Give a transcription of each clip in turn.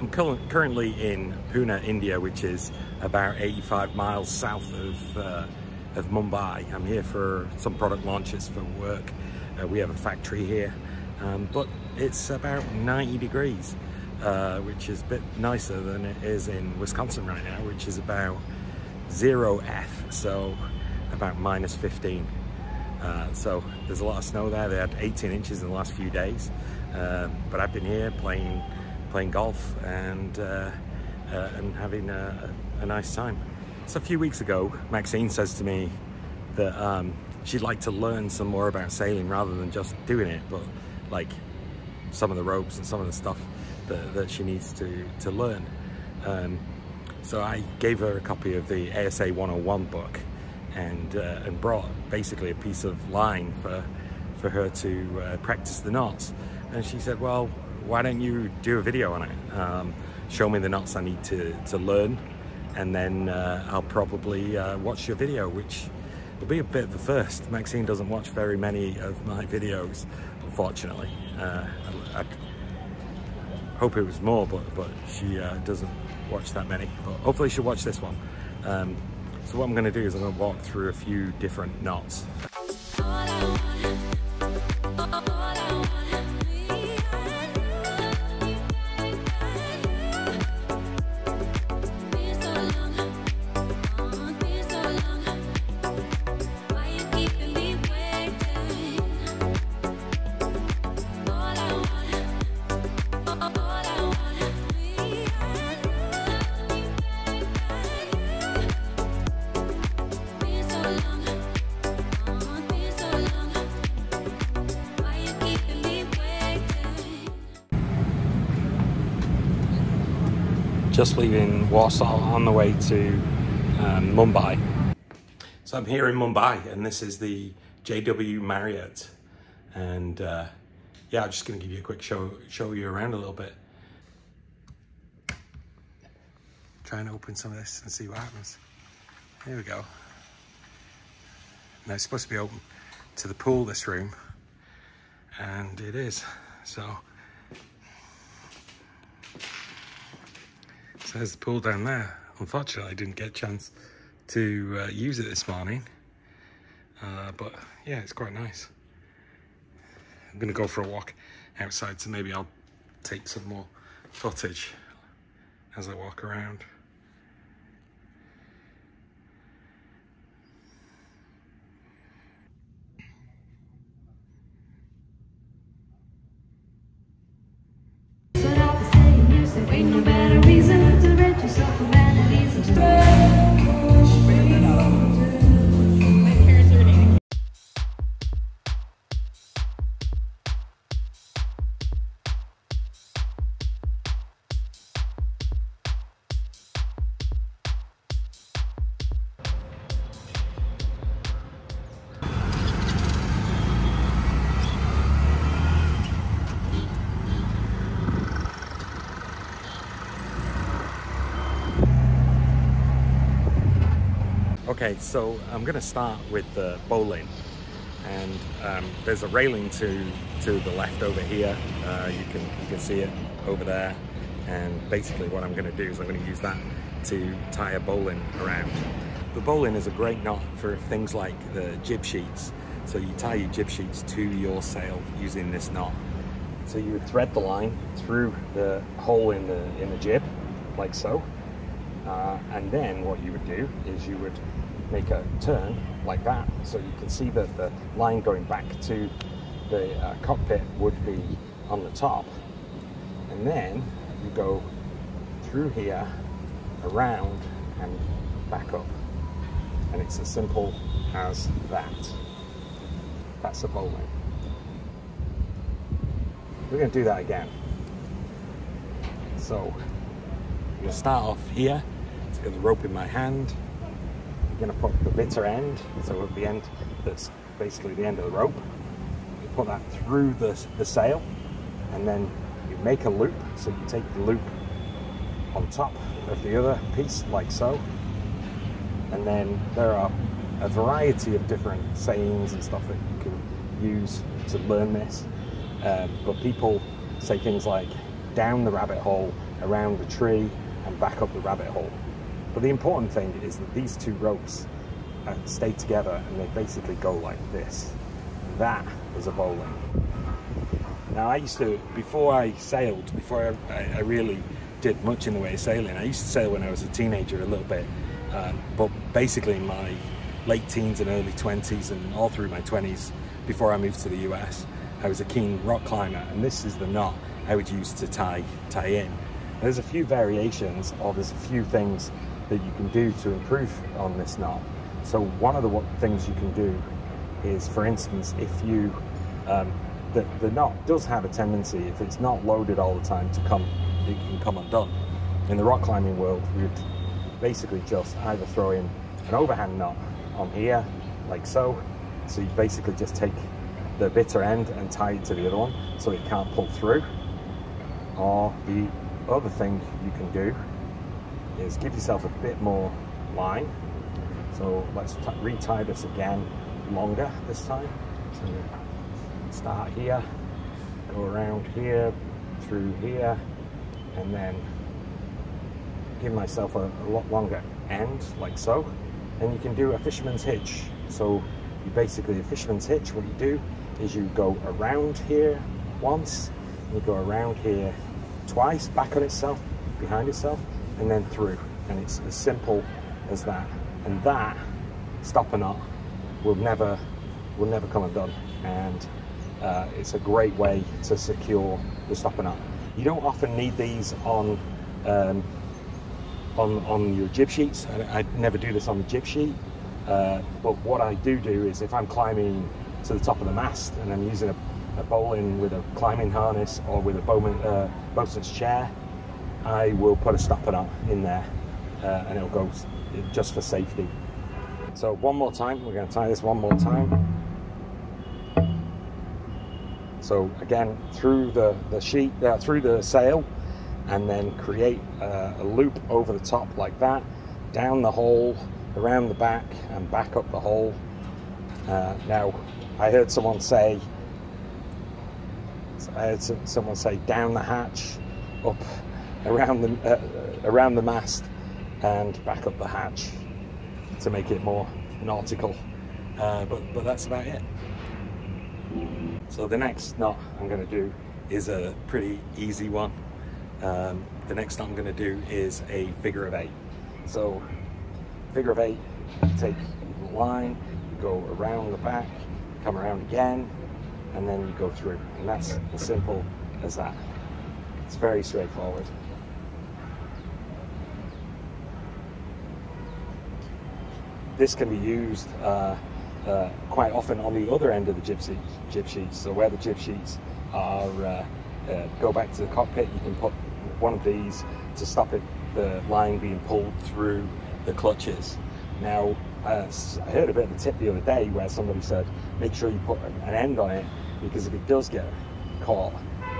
I'm currently in Pune, India, which is about 85 miles south of, uh, of Mumbai. I'm here for some product launches for work. Uh, we have a factory here, um, but it's about 90 degrees, uh, which is a bit nicer than it is in Wisconsin right now, which is about zero F, so about minus 15. Uh, so there's a lot of snow there. They had 18 inches in the last few days, um, but I've been here playing playing golf and uh, uh, and having a, a, nice time. So a few weeks ago, Maxine says to me that um, she'd like to learn some more about sailing rather than just doing it, but like some of the ropes and some of the stuff that, that she needs to, to learn. Um, so I gave her a copy of the ASA 101 book and, uh, and brought basically a piece of line for, for her to uh, practice the knots. And she said, well, why don't you do a video on it? Um, show me the knots I need to, to learn and then uh, I'll probably uh, watch your video, which will be a bit of a first. Maxine doesn't watch very many of my videos, unfortunately. Uh, I, hope it was more, but, but she uh, doesn't watch that many. But hopefully she'll watch this one. Um, so what I'm gonna do is I'm gonna walk through a few different knots. Just leaving Warsaw on the way to um, Mumbai. So I'm here in Mumbai and this is the JW Marriott. And uh, yeah, I'm just gonna give you a quick show, show you around a little bit. Try and open some of this and see what happens. Here we go. Now it's supposed to be open to the pool, this room. And it is, so there's the pool down there. Unfortunately, I didn't get a chance to uh, use it this morning. Uh, but yeah, it's quite nice. I'm gonna go for a walk outside, so maybe I'll take some more footage as I walk around. Okay, so I'm gonna start with the bowline. And um, there's a railing to, to the left over here. Uh, you, can, you can see it over there. And basically what I'm gonna do is I'm gonna use that to tie a bowline around. The bowline is a great knot for things like the jib sheets. So you tie your jib sheets to your sail using this knot. So you would thread the line through the hole in the, in the jib, like so. Uh, and then what you would do is you would make a turn like that so you can see that the line going back to the uh, cockpit would be on the top. And then you go through here around and back up. And it's as simple as that. That's a bowline we're going to do that again. So going to start off here. To get the rope in my hand going to put the bitter end, so at the end that's basically the end of the rope, you put that through the, the sail and then you make a loop, so you take the loop on top of the other piece like so. And then there are a variety of different sayings and stuff that you can use to learn this. Uh, but people say things like down the rabbit hole around the tree and back up the rabbit hole. But the important thing is that these two ropes uh, stay together and they basically go like this. That is a bowline. Now I used to, before I sailed, before I, I, really did much in the way of sailing, I used to sail when I was a teenager a little bit, uh, but basically in my late teens and early 20s and all through my 20s before I moved to the US, I was a keen rock climber and this is the knot I would use to tie, tie in. There's a few variations or there's a few things that you can do to improve on this knot. So one of the things you can do is, for instance, if you um, the, the knot does have a tendency, if it's not loaded all the time, to come, it can come undone. In the rock climbing world, we would basically just either throw in an overhand knot on here, like so. So you basically just take the bitter end and tie it to the other one so it can't pull through. Or the other thing you can do is give yourself a bit more line. So let's retie this again longer this time. So start here, go around here, through here, and then give myself a, a lot longer end, like so. And you can do a fisherman's hitch. So you basically, a fisherman's hitch, what you do is you go around here once, and you go around here twice, back on itself, behind itself, and then through. And it's as simple as that. And that stopper knot will never will never come undone. And uh, it's a great way to secure the stopper knot. You don't often need these on um, on, on your jib sheets. I, I, never do this on the jib sheet, uh, but what I do do is if I'm climbing to the top of the mast and I'm using a, a bowline with a climbing harness or with a bosun, uh, chair, I will put a stopper knot in there uh, and it'll go just for safety. So one more time, we're going to tie this one more time. So again, through the, the sheet, uh, through the sail, and then create a, a loop over the top like that, down the hole, around the back, and back up the hole. Uh, now, I heard someone say, I heard someone say down the hatch, up around the uh, around the mast, and back up the hatch to make it more nautical. Uh, but but that's about it. So the next knot I'm going to do is a pretty easy one. Um, the next knot I'm going to do is a figure of eight. So figure of eight, you take the line, you go around the back, come around again, and then you go through. And that's as simple as that. It's very straightforward. This can be used uh, uh, quite often on the other end of the jib, sheets. So where the jib sheets are uh, uh, go back to the cockpit, you can put one of these to stop it, the line being pulled through the clutches. Now, I heard a bit of a tip the other day where somebody said, make sure you put an end on it because if it does get caught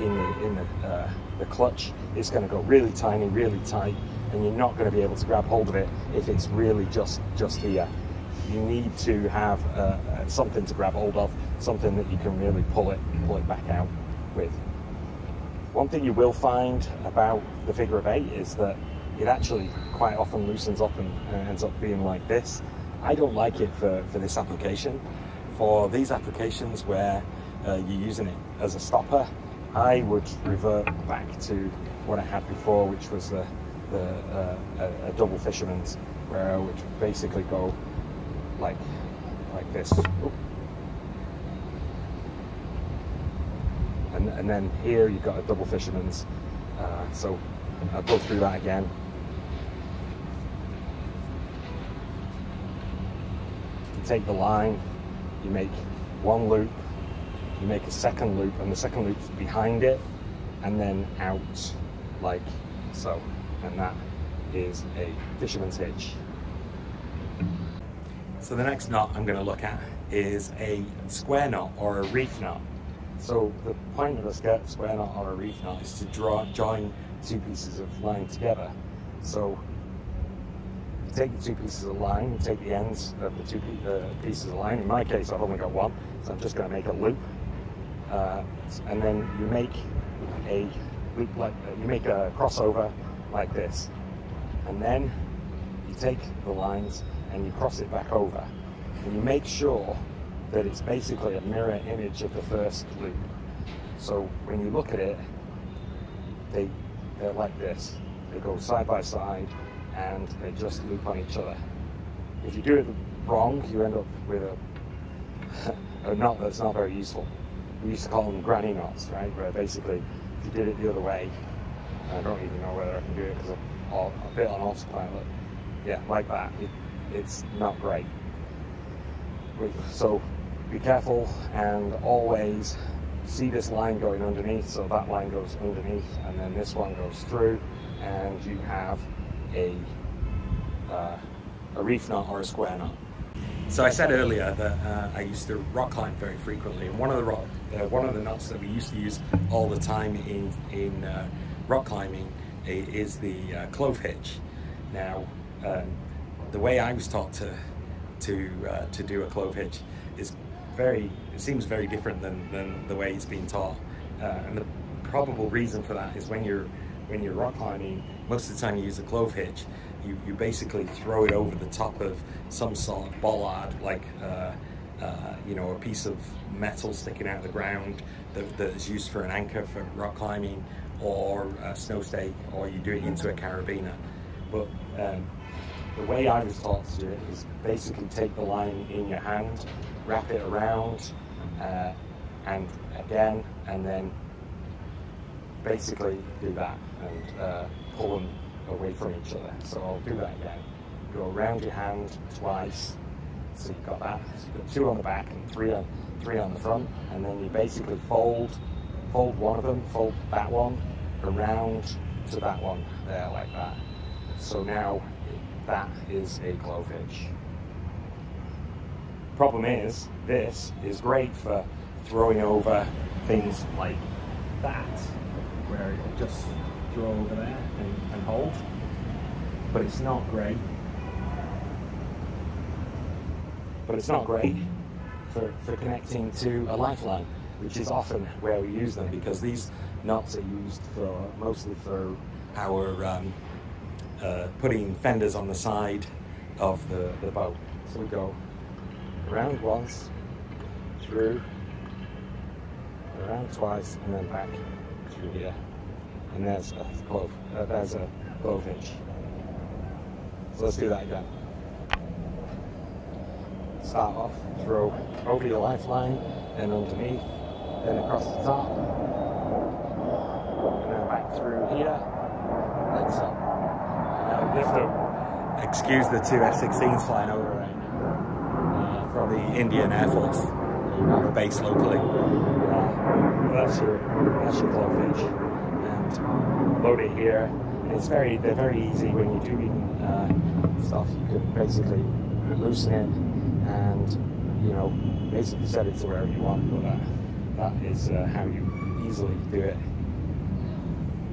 in the, in the, uh, the clutch, is going to go really tiny, really tight, and you're not going to be able to grab hold of it if it's really just just here you need to have uh, uh, something to grab hold of, something that you can really pull it, pull it back out with. One thing you will find about the figure of eight is that it actually quite often loosens up and, ends up being like this. I don't like it for, for this application. For these applications where uh, you're using it as a stopper, I would revert back to what I had before, which was the, the uh, a, a double fisherman's, where I would basically go like like this. And, and then here you've got a double fisherman's. Uh, so I'll go through that again. You take the line, you make one loop, you make a second loop, and the second loop's behind it, and then out like so. And that is a fisherman's hitch. So the next knot I'm going to look at is a square knot or a reef knot. So the point of a square knot or a reef knot is to draw, join two pieces of line together. So you take the two pieces of line, you take the ends of the two pieces of line. In my case, I've only got one, so I'm just going to make a loop. Uh, and then you make a loop like you make a crossover like this, and then you take the lines and you cross it back over, and you make sure that it's basically a mirror image of the first loop. So when you look at it, they they're like this. They go side by side and they just loop on each other. If you do it wrong, you end up with a, a knot that's not very useful. We used to call them granny knots, right? Where basically, if you did it the other way, I don't even know whether I can do it because I'm a bit on autopilot. Yeah, like that. It, it's not great. So be careful and always see this line going underneath. So that line goes underneath and then this one goes through and you have a, uh, a reef knot or a square knot. So I said earlier that uh, I used to rock climb very frequently, and one of the rock, uh, one of the knots that we used to use all the time in in uh, rock climbing is the uh, clove hitch. Now, um, the way I was taught to to uh, to do a clove hitch is very it seems very different than, than the way it's been taught, uh, and the probable reason for that is when you're when you're rock climbing, most of the time you use a clove hitch, you, you basically throw it over the top of some sort of bollard, like uh, uh, you know, a piece of metal sticking out of the ground that, that is used for an anchor for rock climbing or a snow stake, or you do it into a carabiner. But um, the way I was taught to do it is basically take the line in your hand, wrap it around, uh, and again, and then basically do that and uh, pull them away from each other. So I'll do that again. Go around your hand twice. So you've got that. So you've got two on the back and three on three on the front, and then you basically fold fold one of them, fold that one around to that one there like that. So now that is a clove hitch. Problem is, this is great for throwing over things like that where it'll just throw over there and, and hold. But it's not great. But it's not great for, for connecting to a lifeline, which is often where we use them because these knots are used for mostly for our um, uh, putting fenders on the side of the, the boat. So we go around once, through, around twice, and then back through here. And there's a clove, uh, there's a clove hitch. So let's do that again. Start off, throw over your lifeline, then underneath, then across the top, and then back through here, like so. Now you have to excuse the two F-16s flying over right now uh, from the Indian Air Force. We a base locally. Uh, that's your that's your clove hitch, load it here. And it's very they're very easy when you're doing uh, stuff. You can basically loosen it and you know basically set it to wherever you want. But uh, that is uh, how you easily do it.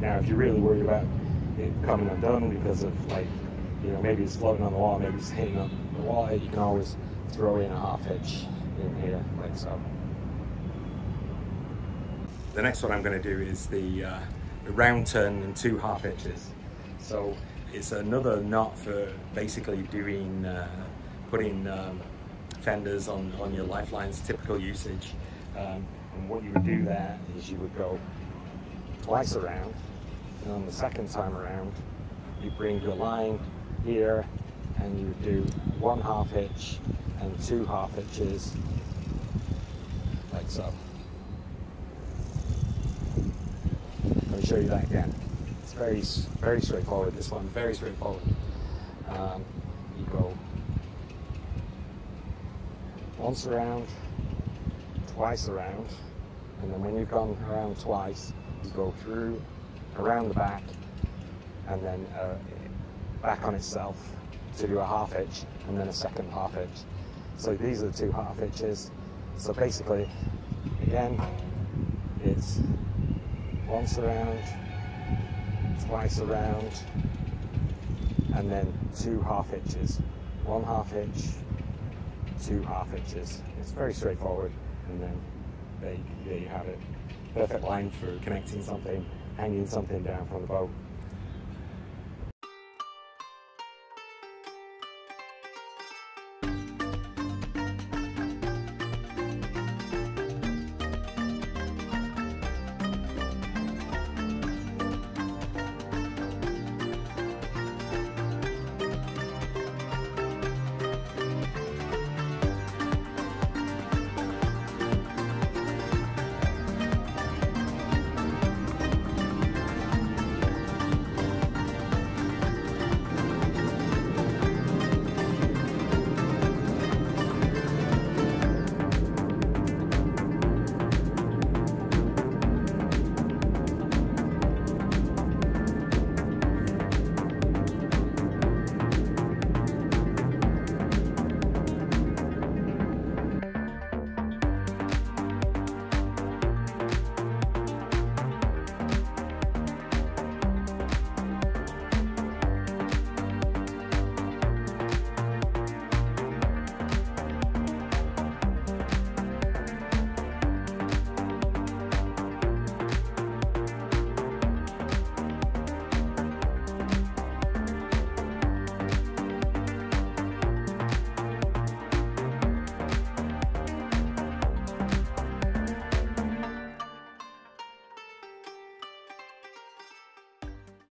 Now, if you're really worried about it coming undone because of like you know maybe it's floating on the wall, maybe it's hitting up the wall, you can always throw in a half hitch in here like so. The next one I'm going to do is the, uh, round turn and two half hitches. So it's another knot for basically doing, uh, putting um, fenders on, on your lifelines, typical usage. Um, and what you would do there is you would go twice around, and on the second time around, you bring your line here, and you do one half hitch and two half hitches, like so. Let me show you that again. It's very, very straightforward. This one, very straightforward. Um, you go once around, twice around, and then when you've gone around twice, you go through, around the back, and then uh, back on itself to do a half hitch, and then a second half hitch. So these are the two half hitches. So basically, again, it's once around, twice around, and then two half hitches. One half hitch, two half hitches. It's very straightforward, and then there you, there you have it. Perfect line for connecting something hanging something down from the boat.